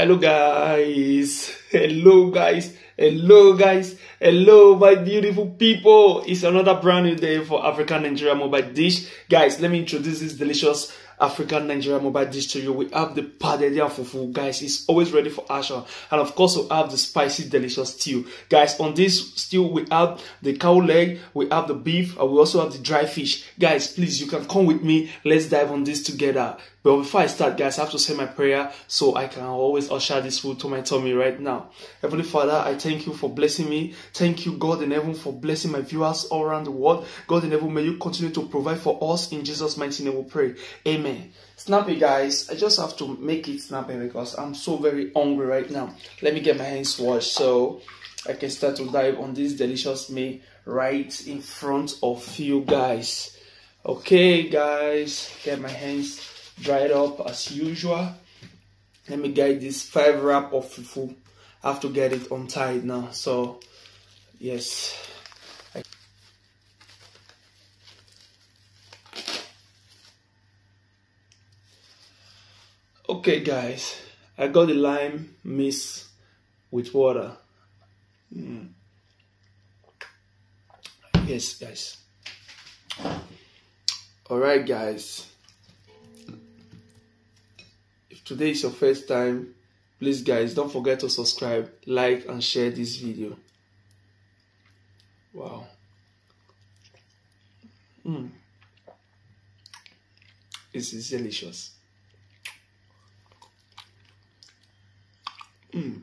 Hello guys. Hello guys. Hello guys. Hello my beautiful people. It's another brand new day for African Nigeria mobile dish. Guys, let me introduce this delicious African Nigeria mobile dish to you. We have the padedia fufu, guys. It's always ready for action. And of course, we have the spicy, delicious stew. Guys, on this stew, we have the cow leg, we have the beef, and we also have the dry fish. Guys, please, you can come with me. Let's dive on this together. But before I start, guys, I have to say my prayer so I can always usher this food to my tummy right now. Heavenly Father, I thank you for blessing me. Thank you, God in heaven, for blessing my viewers all around the world. God in heaven, may you continue to provide for us. In Jesus' mighty name we pray. Amen. Snappy, guys. I just have to make it snappy because I'm so very hungry right now. Let me get my hands washed so I can start to dive on this delicious meal right in front of you guys. Okay, guys, get my hands dried up as usual. Let me get this five wrap of fufu. I have to get it untied now. So, yes. Okay, guys, I got the lime mixed with water. Mm. Yes, guys. All right, guys. Today is your first time, please, guys, don't forget to subscribe, like, and share this video. Wow. Mm. This is delicious. Mm.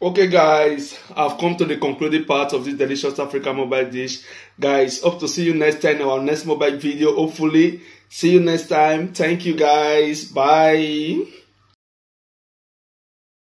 Okay, guys, I've come to the concluding part of this delicious African mobile dish. Guys, hope to see you next time in our next mobile video. Hopefully, see you next time. Thank you, guys. Bye.